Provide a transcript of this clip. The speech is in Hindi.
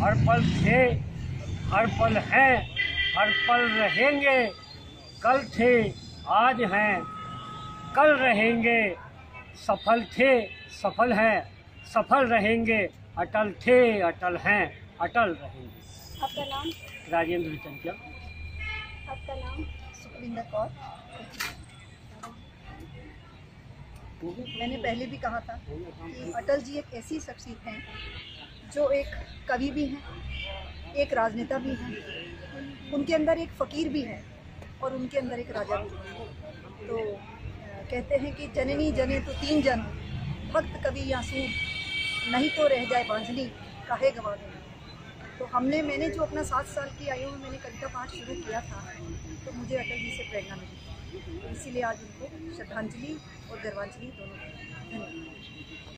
हर पल थे हर पल हैं हर पल रहेंगे। कल थे आज हैं। कल रहेंगे सफल थे सफल हैं। सफल रहेंगे अटल थे अटल हैं अटल रहेंगे। आपका नाम? राजेंद्र नाम मैंने पहले भी कहा था कि अटल जी एक ऐसी शख्सियत हैं जो एक कवि भी हैं, एक राजनेता भी हैं, उनके अंदर एक फ़कीर भी है और उनके अंदर एक राजा भी है। तो कहते हैं कि जननी जने तो तीन जन, भक्त कवि या सूर, नहीं तो रह जाए बांझनी काहे गवा देना तो हमने, मैंने जो अपना सात साल की आयु में मैंने कविता पाठ शुरू किया था तो मुझे अटल जी से प्रेरणा मिली। तो इसीलिए आज उनको श्रद्धांजलि और गर्वांजलि दोनों। धन्यवाद।